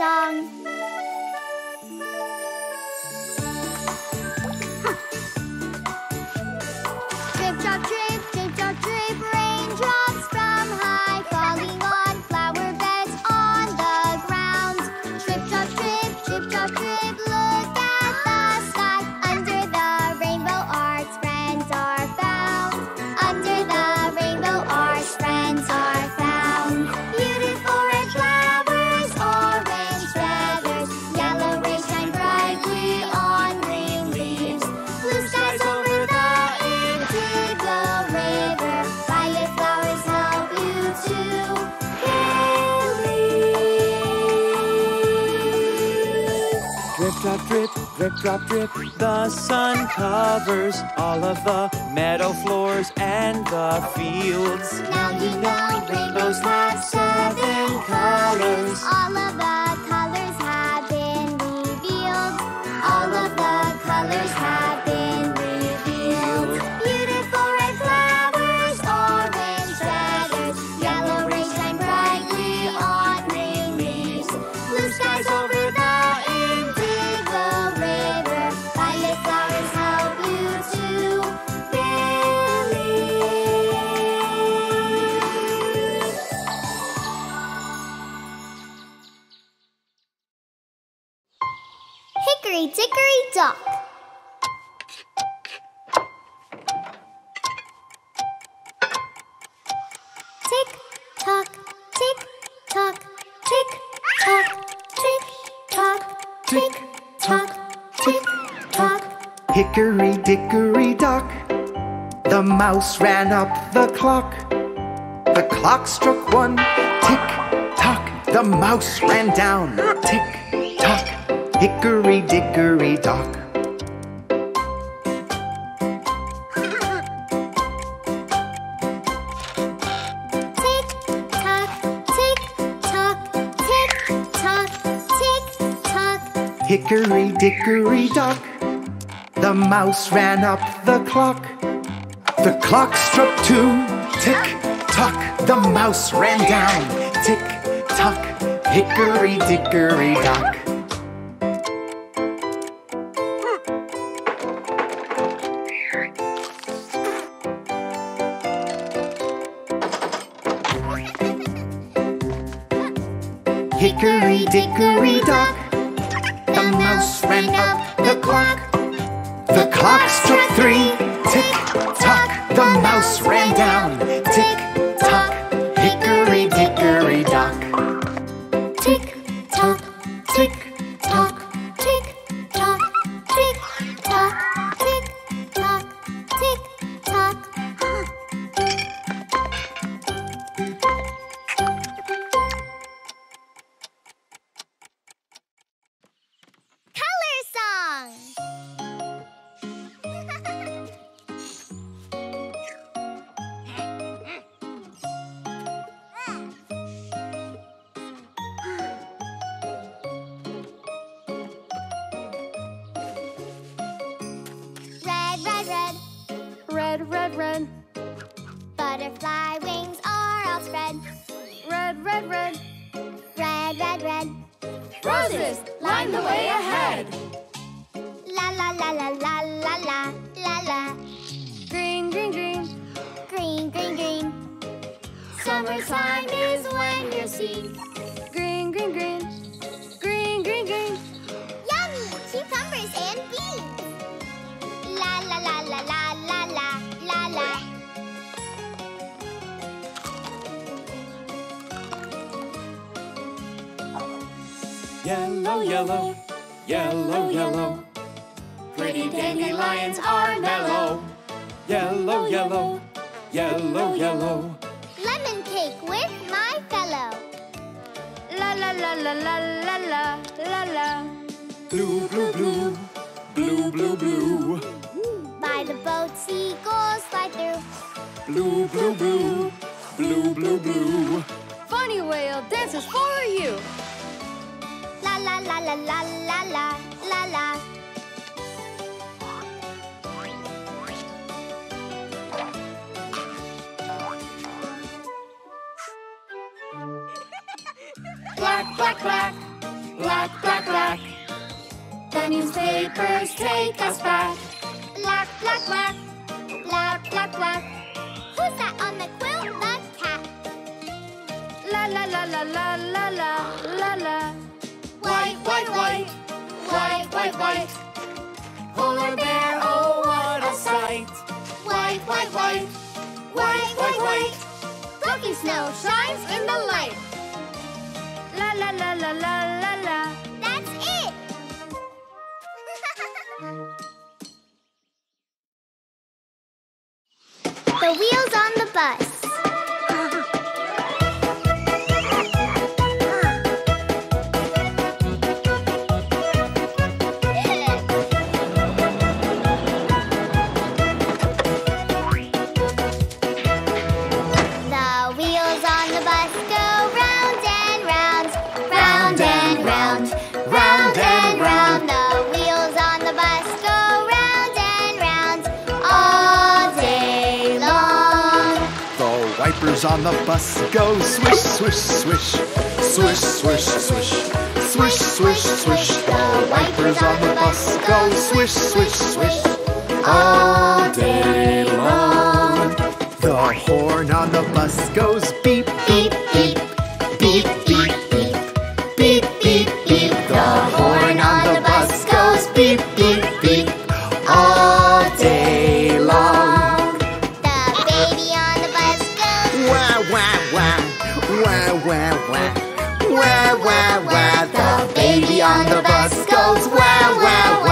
song. Drip, drip, drop, drip. The sun covers all of the meadow floors and the fields. Hickory dickory dock, the mouse ran up the clock. The clock struck one, tick tock. The mouse ran down, tick tock. Hickory dickory dock. Tick tock, tick tock, tick tock, tick tock. Hickory dickory dock, the mouse ran up the clock. The clock struck two, tick tock. The mouse ran down, tick tock. Hickory dickory dock. Hickory dickory dock, the mouse ran up the clock. Clock struck three, tick tock. The mouse ran down, tick Red, red. Butterfly wings are all spread. Red, red, red. Red, red, red. Roses line the way ahead. La la la la la la la la la. Green, green, green. Green, green, green. Summertime is when you see. Yellow, yellow, yellow, yellow. Pretty dandelions are mellow. Yellow, yellow, yellow, yellow. Lemon cake with my fellow. La la la la la la la la la. Blue, blue, blue, blue, blue, blue. By the boat, seagulls fly through. Blue, blue, blue, blue, blue, blue. Funny whale dances for you la la la la la la la. Clack, clack, clack, clack, clack, clack. The newspapers take us back. Clack, clack, clack, clack, clack, clack. Who's that on the quilt? The cat. La la la la la la la la. White, white, white. White, white, white. Polar bear, oh what a sight. White, white, white. White, white, white. Fluffy snow shines in the light. La la la la la la la. That's it. the wheels on the bus. on the bus go swish, swish, swish. Swish, swish, swish. Swish, swish, swish. The wipers on the bus go swish, swish, swish. All day long. The horn on the bus goes beep, beep, beep. Beep, beep, beep. Beep, beep, beep. The horn on the bus goes beep, beep, beep. All day long. The baby Wow, wow, wow. Wow, wow, wow. Wow, wow, wow. The baby on the bus goes wow, wow, wow.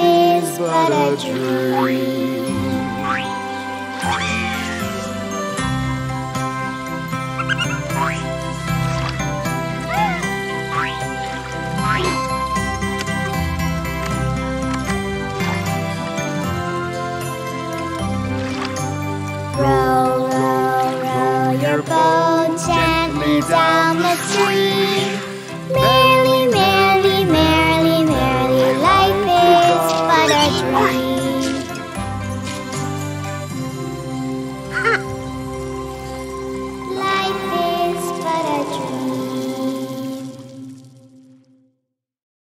Is but a dream. Row, row, row your boat gently down the stream.